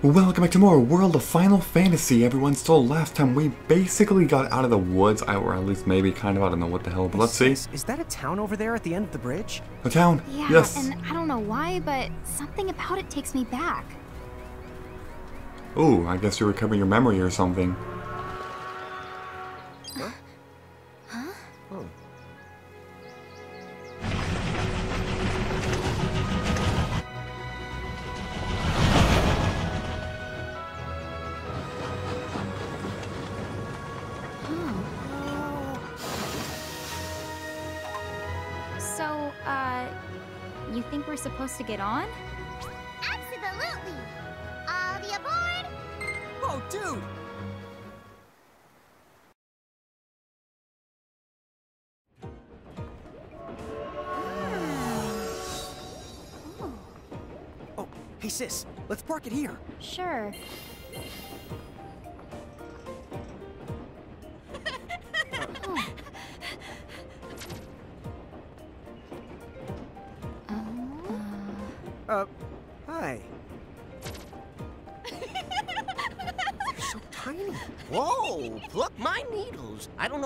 Welcome back to more World of Final Fantasy, everyone. So last time we basically got out of the woods, or at least maybe kind of, I don't know what the hell, but let's see. Is, is that a town over there at the end of the bridge? A town? Yeah, yes. and I don't know why, but something about it takes me back. Ooh, I guess you're recovering your memory or something. We're supposed to get on? Absolutely! All the aboard! Oh, dude! Hmm. Oh, hey sis, let's park it here. Sure.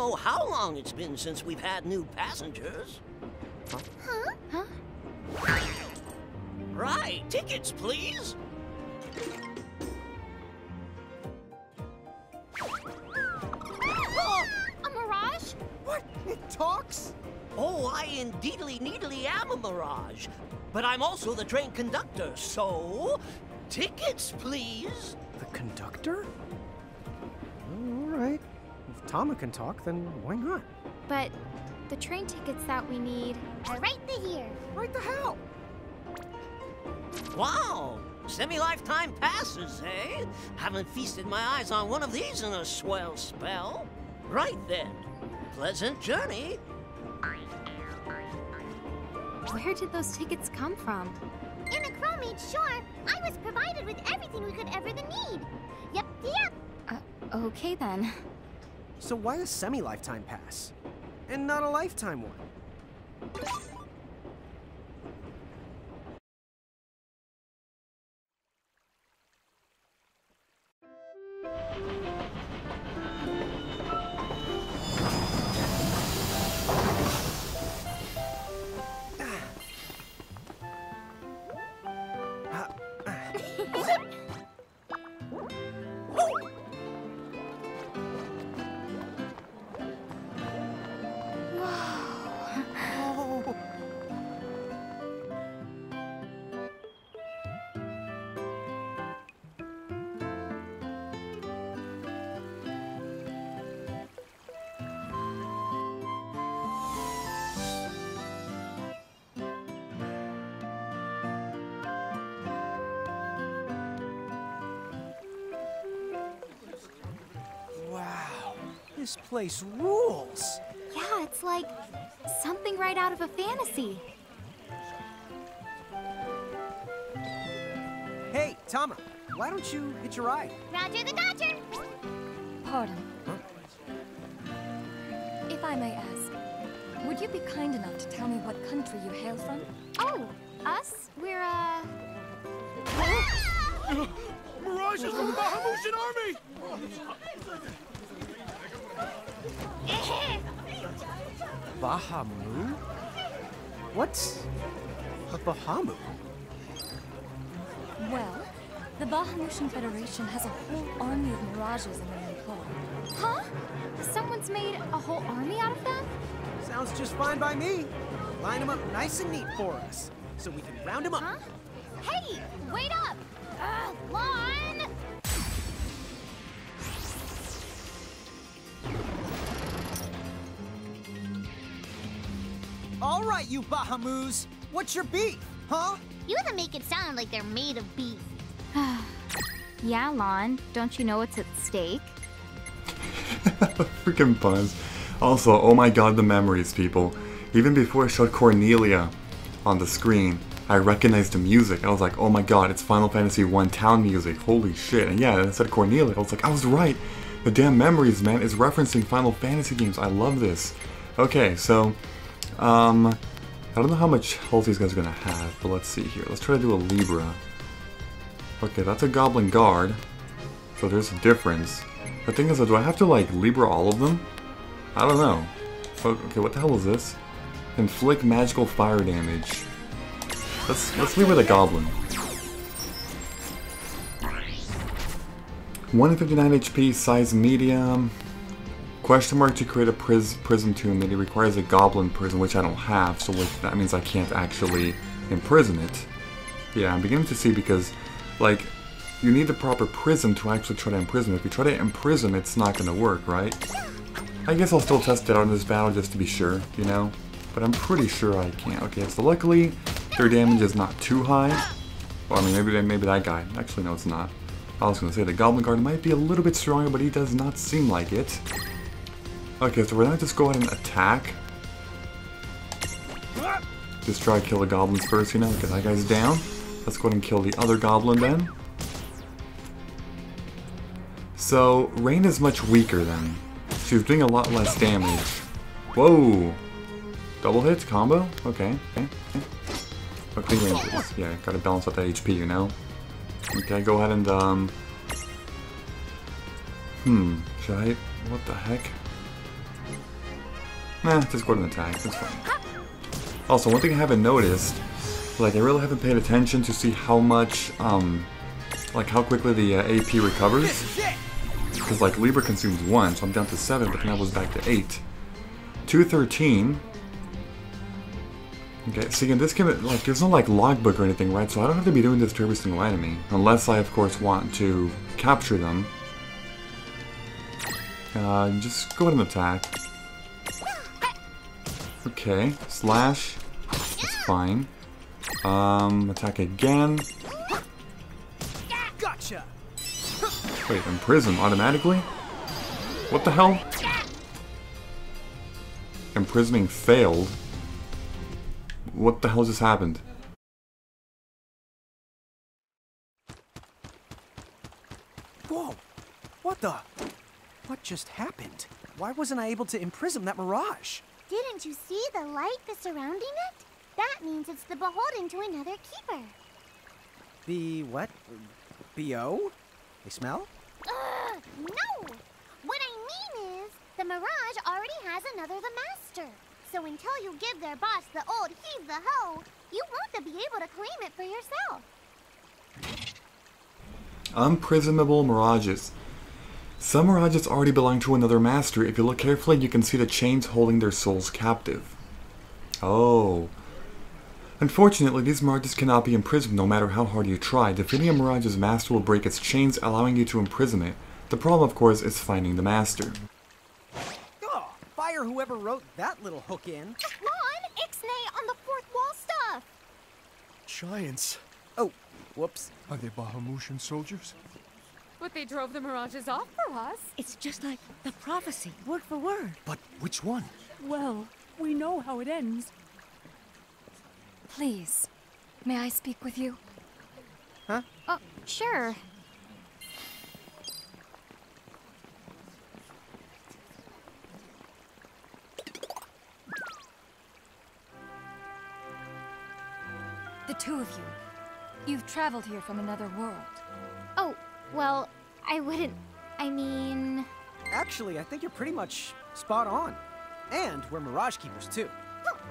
Know how long it's been since we've had new passengers. Huh? Huh? huh? Right, tickets, please. Oh, a mirage? What? It talks? Oh, I indeedly needly am a mirage. But I'm also the train conductor, so tickets, please. The conductor? All right. If Tama can talk, then why not? But the train tickets that we need. Are right the here. Right the hell? Wow, semi-lifetime passes, eh? Haven't feasted my eyes on one of these in a swell spell. Right then, pleasant journey. Where did those tickets come from? Enna Kros made sure. I was provided with everything we could ever need. Yep, yep. Uh, okay then. So why a semi-lifetime pass? And not a lifetime one? This place rules. Yeah, it's like something right out of a fantasy. Hey, Tama, why don't you hitch a ride? Roger the Dodger. Pardon. If I may ask, would you be kind enough to tell me what country you hail from? Oh, us? We're, uh. Mirage is from the Bahamutian army! Bahamu? What's a Bahamu? Well, the Bahamutian Federation has a whole army of mirages in their employ. Huh? Someone's made a whole army out of them? Sounds just fine by me. Line them up nice and neat for us, so we can round them up. Huh? Hey, wait up! Uh, Lon! All right, you Bahamus, what's your beef, huh? You wanna make it sound like they're made of beef. Yeah, Lon, don't you know what's at stake? Freaking Buzz. Also, oh my god, the memories, people. Even before I showed Cornelia on the screen, I recognized the music. I was like, oh my god, it's Final Fantasy 1 town music. Holy shit. And yeah, it said Cornelia. I was like, I was right. The damn memories, man, is referencing Final Fantasy games. I love this. Okay, so, um, I don't know how much health these guys are gonna have, but let's see here. Let's try to do a Libra. Okay, that's a Goblin Guard. So there's a difference. The thing is, do I have to, like, Libra all of them? I don't know. Okay, what the hell is this? Inflict magical fire damage. Let's let's leave with a goblin. 159 HP, size medium. Question mark to create a pris prism tomb. That it requires a goblin prism, which I don't have, so that means I can't actually imprison it. Yeah, I'm beginning to see because, like, you need the proper prism to actually try to imprison. If you try to imprison, it's not going to work, right? I guess I'll still test it out in this battle just to be sure, you know? But I'm pretty sure I can't. Okay, so luckily, their damage is not too high. Well, I mean, maybe maybe that guy. Actually, no, it's not. I was going to say the Goblin Guard might be a little bit stronger, but he does not seem like it. Okay, so we're to just go ahead and attack. Just try to kill the goblins first, you know, get that guy's down. Let's go ahead and kill the other goblin then. So, Reynn is much weaker then. She's doing a lot less damage. Whoa! Double hits? Combo? Okay, okay, okay. Yeah, gotta balance out that HP, you know? Okay, go ahead and, um... Hmm, should I... What the heck? Nah, just go ahead and attack, that's fine. Also, one thing I haven't noticed, like, I really haven't paid attention to see how much, um... Like, how quickly the uh, AP recovers. Because, like, Libra consumes 1, so I'm down to 7, but now I was back to 8. 213. Okay, see again, this can, like, there's no, like, logbook or anything, right? So I don't have to be doing this to every single enemy. Unless I, of course, want to capture them. Uh, just go ahead and attack. Okay, slash. That's fine. Um, attack again. Gotcha. Wait, imprison automatically? What the hell? Imprisoning failed. What the hell just happened? Whoa! What the? What just happened? Why wasn't I able to imprison that mirage? Didn't you see the light that's surrounding it? That means it's the beholden to another keeper. The what? B.O.? They smell? Ugh, no! What I mean is, the Mirage already has another the Master. So until you give their boss the old heave the hoe, you won't be able to claim it for yourself. Unprisonable mirages. Some mirages already belong to another master. If you look carefully, you can see the chains holding their souls captive. Oh. Unfortunately, these mirages cannot be imprisoned no matter how hard you try. Defeating a mirage's master will break its chains, allowing you to imprison it. The problem, of course, is finding the master. Oh, fire whoever wrote that little hook in. Ron, Ixnay on the fourth wall stuff. Giants. Oh, whoops. Are they Bahamutian soldiers? But they drove the mirages off for us. It's just like the prophecy, word for word. But which one? Well, we know how it ends. Please, may I speak with you? Huh? Oh, sure. The two of you. You've traveled here from another world. Oh, well, I wouldn't. I mean. Actually, I think you're pretty much spot on. And we're Mirage Keepers too.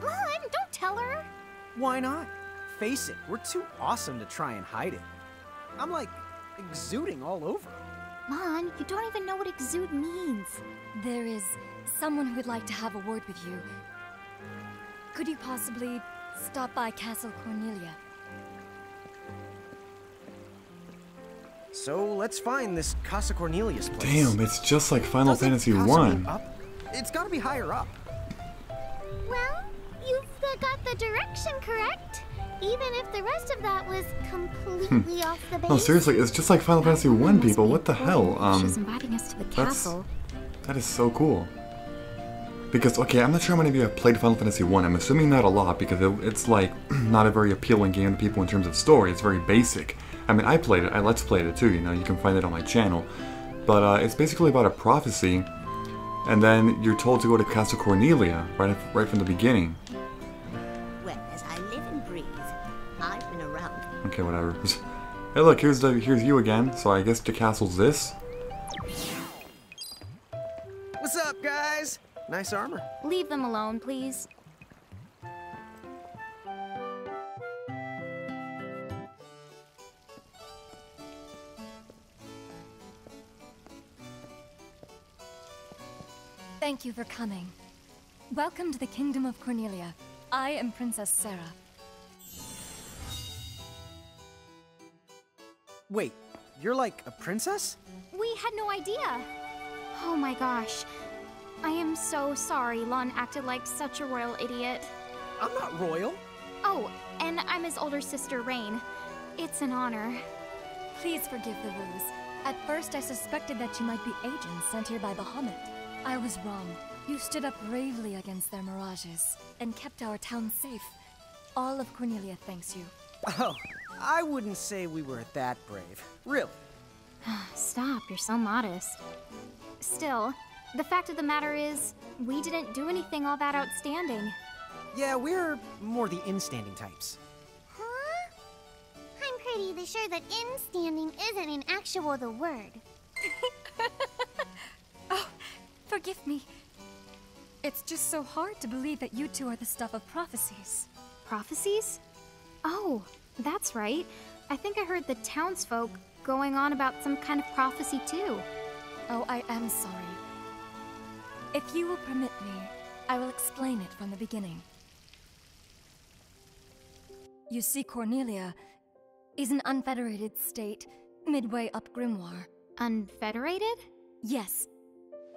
Ron, don't tell her. Why not? Face it, we're too awesome to try and hide it. I'm like exuding all over. Mon, you don't even know what exude means. There is someone who would like to have a word with you. Could you possibly stop by Castle Cornelia? So let's find this Casa Cornelius place. Damn, it's just like Final Doesn't Fantasy Casa 1. up? It's gotta be higher up. Well, you've got the direction correct. Even if the rest of that was completely off the base. No, seriously, it's just like Final Fantasy 1, people. What the hell? She's Um, inviting us to the that's- castle. that is so cool. Because, okay, I'm not sure how many of you have played Final Fantasy 1. I'm assuming not a lot, because it, it's like not a very appealing game to people in terms of story. It's very basic. I mean, I played it. I Let's Played it too, you know. You can find it on my channel. But uh, it's basically about a prophecy, and then you're told to go to Casa Cornelia right, right from the beginning. Well, as I live and breathe, I've been around. Okay, whatever. Hey, look, here's the here's you again. So I guess the castle's this. What's up, guys? Nice armor. Leave them alone, please. Thank you for coming. Welcome to the Kingdom of Cornelia. I am Princess Sarah. Wait, you're like a princess? We had no idea. Oh my gosh. I am so sorry Lon acted like such a royal idiot. I'm not royal. Oh, and I'm his older sister, Reynn. It's an honor. Please forgive the ruse. At first, I suspected that you might be agents sent here by Bahamut. I was wrong. You stood up bravely against their mirages and kept our town safe. All of Cornelia thanks you. Oh, I wouldn't say we were that brave. Really. Stop, you're so modest. Still, the fact of the matter is, we didn't do anything all that outstanding. Yeah, we're more the in-standing types. Huh? I'm pretty sure that in-standing isn't an actual the word. forgive me. It's just so hard to believe that you two are the stuff of prophecies. Prophecies? Oh, that's right. I think I heard the townsfolk going on about some kind of prophecy too. Oh, I am sorry. If you will permit me, I will explain it from the beginning. You see, Cornelia is an unfederated state midway up Grymoire. Unfederated? Yes.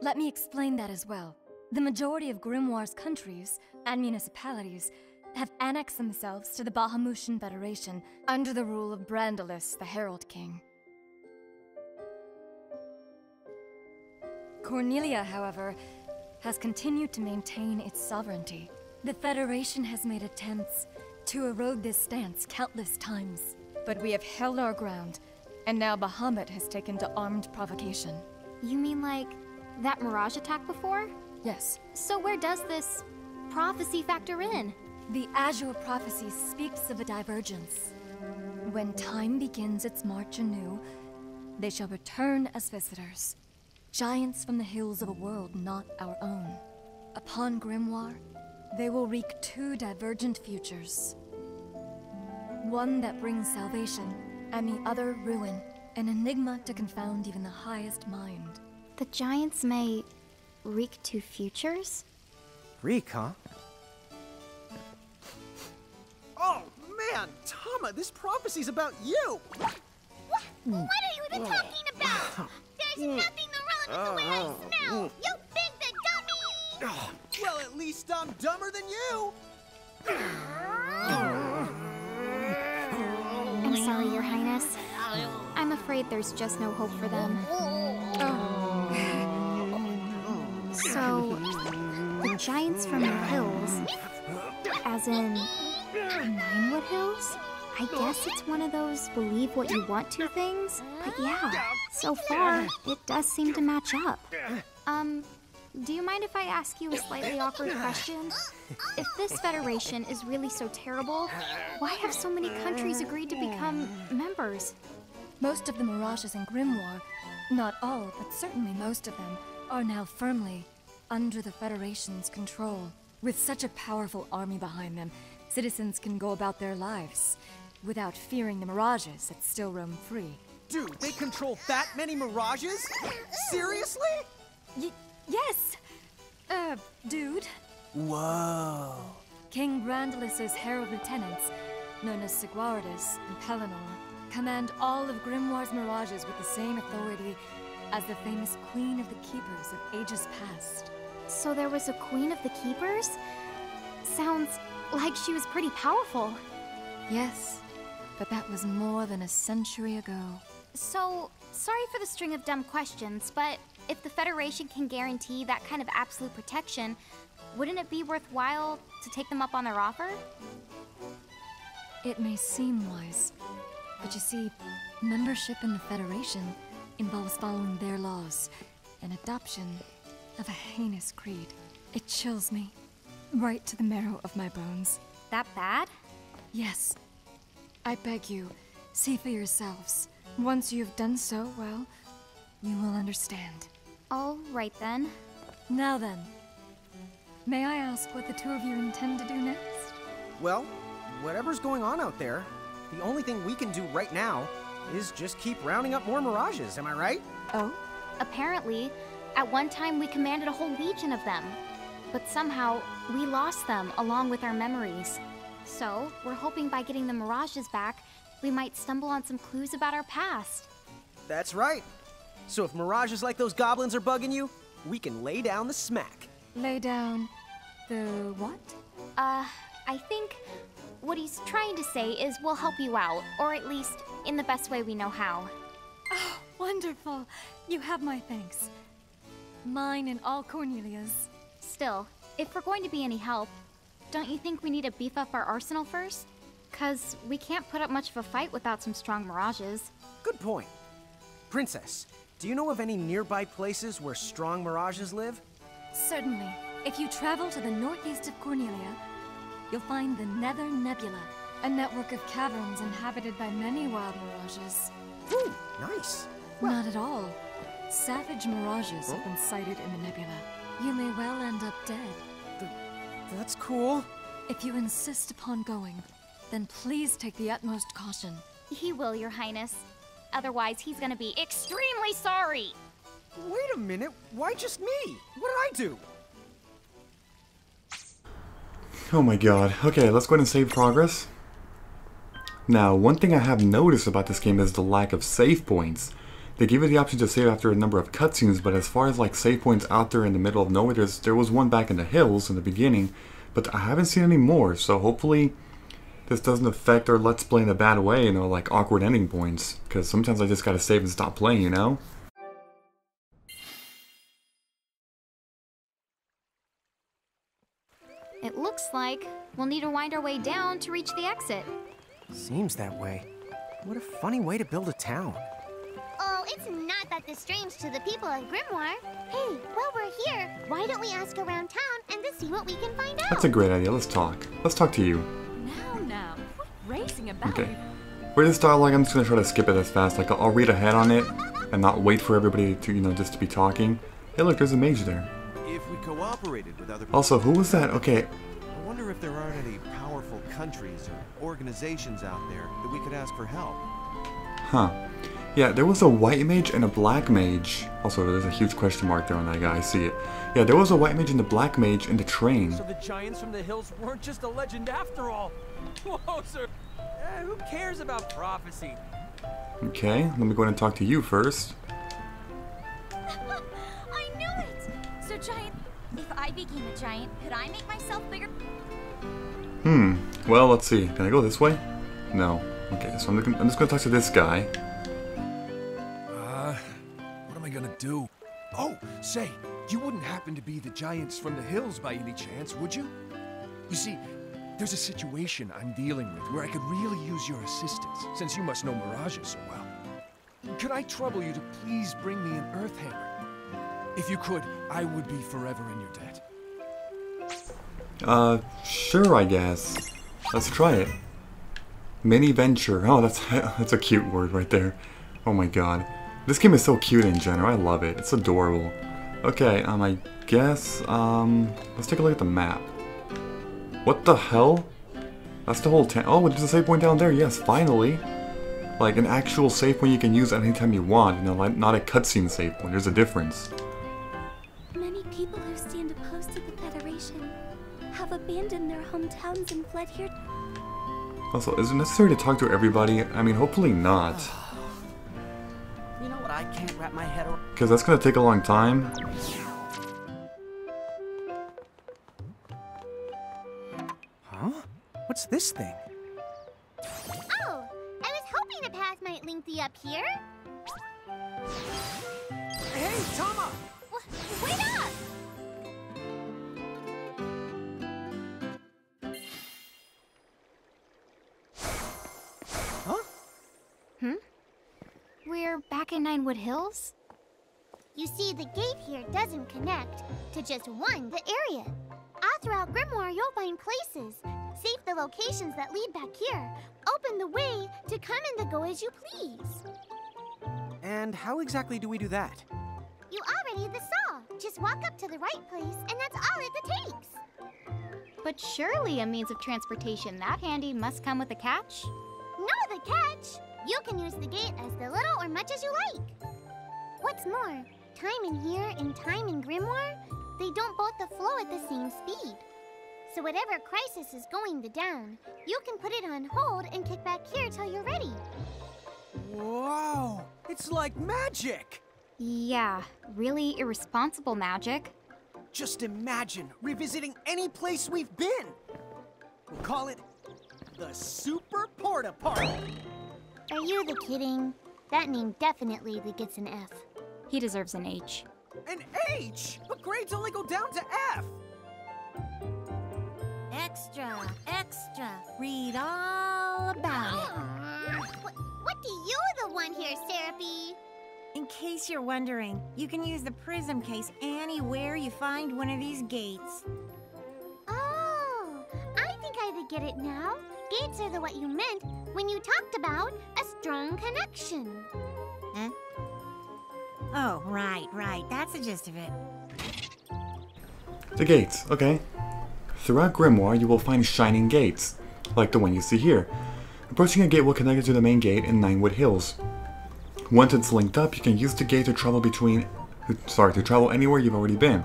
Let me explain that as well. The majority of Grymoire's countries and municipalities have annexed themselves to the Bahamutian Federation under the rule of Brandelis, the Herald King. Cornelia, however, has continued to maintain its sovereignty. The Federation has made attempts to erode this stance countless times, but we have held our ground, and now Bahamut has taken to armed provocation. You mean like that Mirage attack before? Yes. So where does this prophecy factor in? The Azure prophecy speaks of a divergence. When time begins its march anew, they shall return as visitors, giants from the hills of a world not our own. Upon Grymoire, they will wreak two divergent futures. One that brings salvation, and the other ruin, an enigma to confound even the highest mind. The giants may wreak two futures? Wreak, huh? Oh, man! Tama, this prophecy's about you! What? What are you even talking about? There's hmm. nothing wrong with uh-huh. hmm. the way I smell! You big the dummy! Well, at least I'm dumber than you! Sorry, Your Highness. I'm afraid there's just no hope for them. Oh. So, the giants from the hills, as in Nine Wood Hills? I guess it's one of those believe what you want to things. But yeah, so far, it does seem to match up. Um, do you mind if I ask you a slightly awkward question? If this federation is really so terrible, why have so many countries agreed to become members? Most of the Mirages in Grymoire, not all, but certainly most of them, are now firmly under the Federation's control. With such a powerful army behind them, citizens can go about their lives without fearing the Mirages that still roam free. Dude, they control that many Mirages? Seriously? Y yes! Uh, dude. Whoa. King Brandelis' herald lieutenants, known as Segwarides and Pellinore, command all of Grymoire's Mirages with the same authority as the famous Queen of the Keepers of ages past. So there was a Queen of the Keepers? Sounds like she was pretty powerful. Yes, but that was more than a century ago. So, sorry for the string of dumb questions, but if the Federation can guarantee that kind of absolute protection, wouldn't it be worthwhile to take them up on their offer? It may seem wise, but you see, membership in the Federation involves following their laws and adoption of a heinous creed. It chills me right to the marrow of my bones. That bad? Yes. I beg you, See for yourselves. Once you have done so, well, you will understand. All right then. Now then, may I ask what the two of you intend to do next? Well, whatever's going on out there, the only thing we can do right now is just keep rounding up more mirages, am I right? Oh? Apparently, at one time we commanded a whole legion of them. But somehow, we lost them along with our memories. So, we're hoping by getting the mirages back, we might stumble on some clues about our past. That's right. So if mirages like those goblins are bugging you, we can lay down the smack. Lay down the what? Uh, I think what he's trying to say is we'll help you out, or at least in the best way we know how. Oh, wonderful. You have my thanks. Mine and all Cornelia's. Still, if we're going to be any help, don't you think we need to beef up our arsenal first? Cause we can't put up much of a fight without some strong mirages. Good point. Princess, do you know of any nearby places where strong mirages live? Certainly. If you travel to the northeast of Cornelia, you'll find the Nether Nebula, a network of caverns inhabited by many wild mirages. Ooh, nice. Not at all. Savage mirages have oh. been sighted in the nebula. You may well end up dead. That's cool. If you insist upon going, then please take the utmost caution. He will, Your Highness. Otherwise, he's gonna be extremely sorry. Wait a minute, why just me? What did I do? Oh my god. Okay, let's go ahead and save progress. Now, one thing I have noticed about this game is the lack of save points. They give you the option to save after a number of cutscenes, but as far as like save points out there in the middle of nowhere, there's, there was one back in the hills in the beginning, but I haven't seen any more, so hopefully this doesn't affect our Let's Play in a bad way, you know, like awkward ending points, because sometimes I just gotta save and stop playing, you know? It looks like we'll need to wind our way down to reach the exit. Seems that way. What a funny way to build a town. Oh, it's not that this strange to the people of Grymoire. Hey, while we're here, why don't we ask around town and to see what we can find out? That's a great idea, let's talk. Let's talk to you. Okay. For this dialogue, I'm just gonna try to skip it as fast. Like, I'll read ahead on it and not wait for everybody to, you know, just to be talking. Hey, look, there's a mage there. If we cooperated with other Also, who was that? Okay, I wonder if there aren't any powerful countries or organizations out there that we could ask for help. huh. Yeah, there was a white mage and a black mage. Also, there's a huge question mark there on that guy. I see it. Yeah, there was a white mage and a black mage in the train. So the giants from the hills weren't just a legend after all. Whoa, sir. Eh, who cares about prophecy? Okay, let me go ahead and talk to you first. I knew it! So, Giant, if I became a giant, could I make myself bigger? Hmm. Well, let's see. Can I go this way? No. Okay, so I'm, I'm just gonna talk to this guy. Do? Oh, say, you wouldn't happen to be the giants from the hills by any chance, would you? You see, there's a situation I'm dealing with where I could really use your assistance, since you must know mirages so well. Could I trouble you to please bring me an earth hammer? If you could, I would be forever in your debt. Uh, sure, I guess. Let's try it. Mini venture. Oh, that's that's a cute word right there. Oh my god. This game is so cute in general. I love it. It's adorable. Okay, um, I guess, um, let's take a look at the map. What the hell? That's the whole town. Oh, there's a save point down there. Yes, finally. Like an actual save point you can use anytime you want. You know, like not a cutscene save point. There's a difference. Many people who stand opposed to the Federation have abandoned their hometowns and fled here. Also, is it necessary to talk to everybody? I mean, hopefully not. You know what I can't wrap my head around? Because that's going to take a long time. Huh? What's this thing? Oh, I was hoping the path might link thee up here. Hey, Tama! W wait up! We're back in Nine Wood Hills? You see, the gate here doesn't connect to just one the area. All throughout Grymoire, you'll find places. Save the locations that lead back here. open the way to come and the go as you please. And how exactly do we do that? You already the saw. Just walk up to the right place, and that's all it takes. But surely a means of transportation that handy must come with a catch? No, the catch! You can use the gate as the little or much as you like. What's more, time in here and time in Grymoire, they don't both flow at the same speed. So whatever crisis is going to down, you can put it on hold and kick back here till you're ready. Wow, It's like magic! Yeah, really irresponsible magic. Just imagine revisiting any place we've been. We'll call it the Super Porta Party. Are you the kidding? That name definitely gets an F. He deserves an H. An H? But grades only go down to F. Extra, extra. Read all about it. What, what do you the one here, Serafie? In case you're wondering, you can use the prism case anywhere you find one of these gates. Oh, I think I get it now. Gates are the what you meant when you talked about a strong connection. Huh? Oh, right, right. That's the gist of it. The gates, okay. Throughout Grymoire, you will find shining gates, like the one you see here. Approaching a gate will connect you to the main gate in Nine Wood Hills. Once it's linked up, you can use the gate to travel between... Sorry, to travel anywhere you've already been.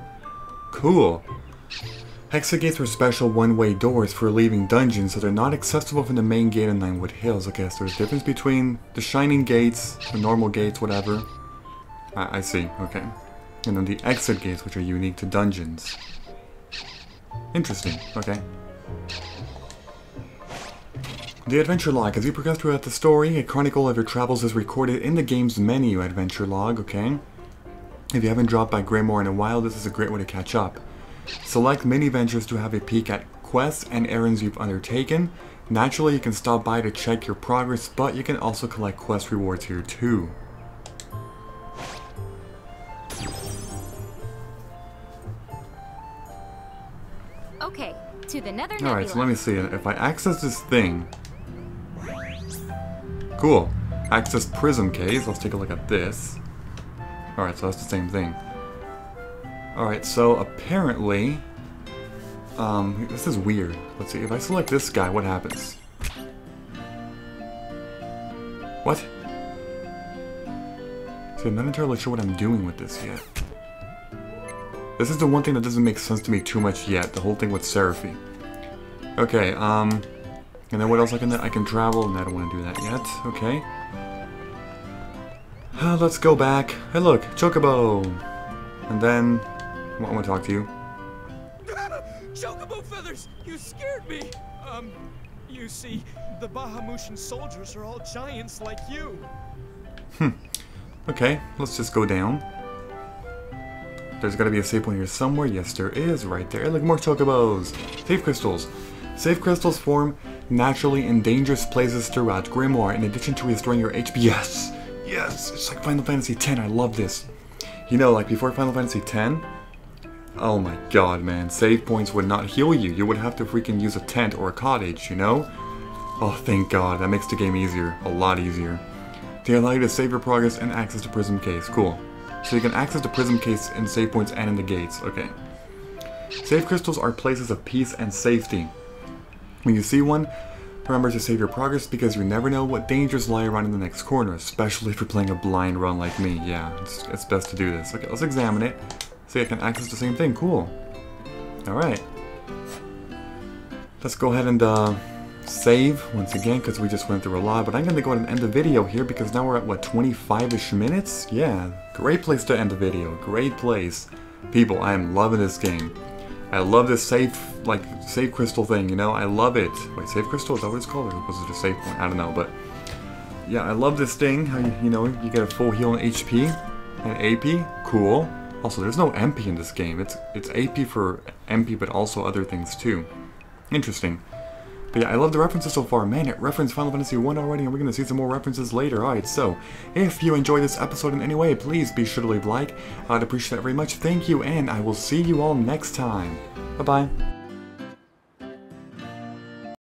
Cool. Exit gates are special one-way doors for leaving dungeons, so they're not accessible from the main gate in Nine Wood Hills. Okay, so there's a difference between the shining gates, the normal gates, whatever. I, I see, okay. And then the exit gates, which are unique to dungeons. Interesting, okay. The adventure log. As you progress throughout the story, a chronicle of your travels is recorded in the game's menu adventure log, okay? If you haven't dropped by Grimoire in a while, this is a great way to catch up. Select mini ventures to have a peek at quests and errands you've undertaken. Naturally, you can stop by to check your progress, but you can also collect quest rewards here too. Okay, to the Nether Alright, so let me see. If I access this thing... Cool. Access prism case. Let's take a look at this. Alright, so that's the same thing. Alright, so apparently... Um, this is weird. Let's see, if I select this guy, what happens? What? See, I'm not entirely sure what I'm doing with this yet. This is the one thing that doesn't make sense to me too much yet, the whole thing with Serafie. Okay, um... And then what else I can I can travel? And I don't want to do that yet. Okay. Uh, let's go back. Hey look, Chocobo! And then... I want to talk to you. Chocobo feathers! You scared me! Um, you see, the Bahamutian soldiers are all giants like you. Hmm. Okay, let's just go down. There's gotta be a save point here somewhere. Yes, there is, right there. Look, more chocobos! Safe crystals. Safe crystals form naturally in dangerous places throughout Grymoire, in addition to restoring your HP. Yes! Yes! It's like Final Fantasy X, I love this. You know, like before Final Fantasy X, oh my god, man, save points would not heal you. You would have to freaking use a tent or a cottage, you know? Oh, thank god, that makes the game easier. A lot easier. They allow you to save your progress and access to Prism Case. Cool. So you can access the Prism Case in save points and in the gates. Okay. Save crystals are places of peace and safety. When you see one, remember to save your progress because you never know what dangers lie around in the next corner, especially if you're playing a blind run like me. Yeah, it's, it's best to do this. Okay, let's examine it. See, I can access the same thing. Cool. Alright. Let's go ahead and uh, save once again because we just went through a lot. But I'm going to go ahead and end the video here because now we're at, what, 25-ish minutes? Yeah, great place to end the video. Great place. People, I am loving this game. I love this safe, like, save crystal thing, you know? I love it. Wait, save crystal? Is that what it's called? Or was it a save point? I don't know, but... Yeah, I love this thing. How, you, you know, you get a full heal in HP and AP. Cool. Also, there's no MP in this game. It's it's AP for MP, but also other things too. Interesting. But yeah, I love the references so far. Man, it referenced Final Fantasy 1 already, and we're going to see some more references later. Alright, so, if you enjoyed this episode in any way, please be sure to leave a like. I'd appreciate that very much. Thank you, and I will see you all next time. Bye-bye.